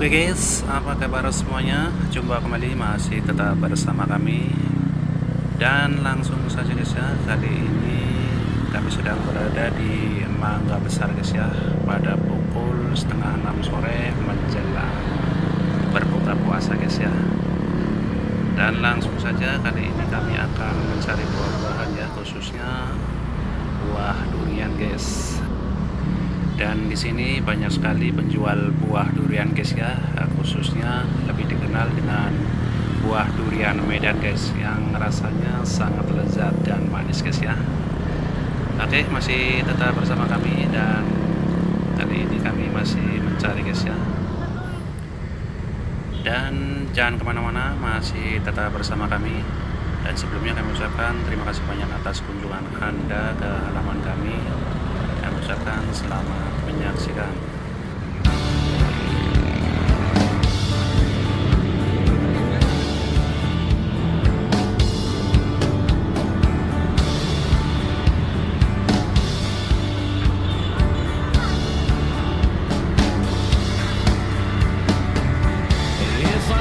Oke guys, apa kabar semuanya? Jumpa kembali masih tetap bersama kami. Dan langsung saja guys ya Kali ini kami sedang berada di Mangga Besar guys ya Pada pukul setengah enam sore menjelang berbuka puasa guys ya. Dan langsung saja kali ini kami akan mencari buah-buahan ya Khususnya buah durian guys dan di sini banyak sekali penjual buah durian guys ya. Khususnya lebih dikenal dengan buah durian Medan guys yang rasanya sangat lezat dan manis guys ya. Oke masih tetap bersama kami dan kali ini kami masih mencari guys ya. Dan jangan ke mana-mana masih tetap bersama kami. Dan sebelumnya kami ucapkan terima kasih banyak atas kunjungan anda ke halaman kami. Kami ucapkan selamat cara.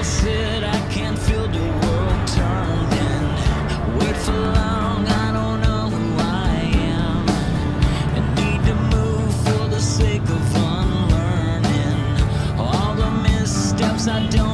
sin I don't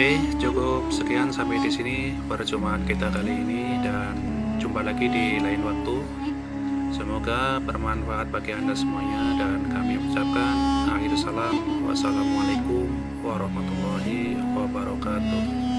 Oke, cukup sekian sampai di sini perjumpaan kita kali ini dan jumpa lagi di lain waktu. Semoga bermanfaat bagi Anda semuanya dan kami ucapkan akhir salam. Wassalamualaikum warahmatullahi wabarakatuh.